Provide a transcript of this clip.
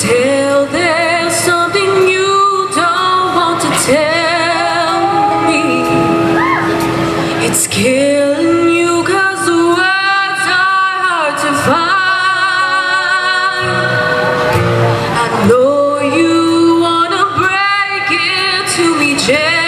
tell there's something you don't want to tell me. It's killing you cause the words are hard to find. I know you wanna break it to me just